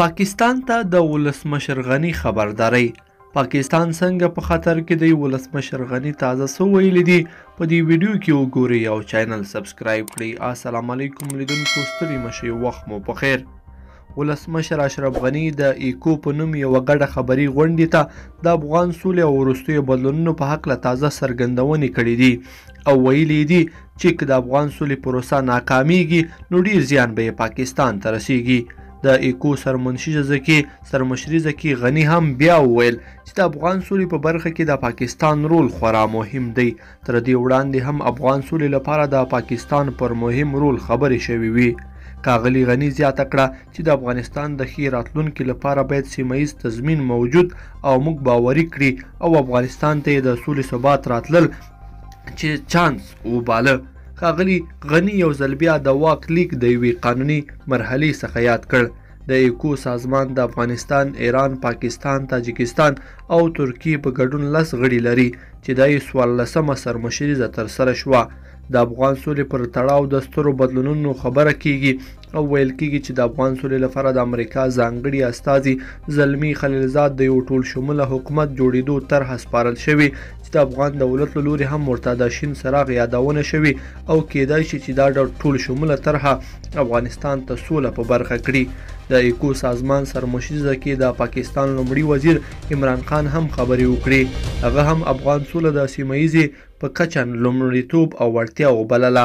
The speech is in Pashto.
پاکستان ته د ولسمشر غني خبرداری پاکستان څنګه په خطر کې دی ولسمشر غني تازه سو ویلي دي په دې ویډیو کې وګورئ او چینل سبسکرایب کړئ السلام علیکم لیدونکو ستړي مشي وخت مو په خیر ولسمشر اشرف غني د ایکو په نوم یو غډه خبري غونډې ته د افغان سولې او وروستیو بدلونونو په حق له تازه څرګندونې کړې دي او ویلي دي چی که د افغان سولې پروسه ناکامیږي نو ډیر زیان به یې پاکستان ته رسیږي د ایکو سرمنشیزه ځکې سرمشري ځکې غني هم بیا وویل چې د افغان سولې په برخه کې د پاکستان رول خورا مهم دی تر دې وړاندې هم افغان سولې لپاره د پاکستان پر مهم رول خبرې شوې وي کاغلی غنی زیاته کړه چې د افغانستان د ښې راتلونکې لپاره باید سیمه ییز تضمین موجود او موږ باوري کړي او افغانستان ته یې د سولې ثبات راتلل چې چانس وباله. ښاغلي غني یو ځل بیا د واک لیک د یوې قانوني مرحلې څخه یاد کړ. د ایکو سازمان د افغانستان، ایران، پاکستان، تاجکستان او ترکیې په ګډون لس غړي لري چې دا یې څوارلسمه سرمشریزه ترسره شوه. د افغان سولې پر تړاو د سترو بدلونونو خبره کېږي او ویل کېږي چې د افغان سولې لپاره د امریکا ځانګړي استازي زلمی خلیلزاد د یو ټول شموله حکومت جوړېدو طرحه سپارل شوې چې د افغان دولت له لوري هم ورته د شین څراغ یادونه شوې او کېدای شي چې دا ډول ټول شموله طرحه افغانستان ته سوله په برخه کړي د ایکو سازمان سرمشریزه کې د پاکستان لومړي وزیر عمران خان هم خبرې وکړې هغه هم افغان سوله د سیمه ییزې په کچه لومړیتوب او وړتیا وبلله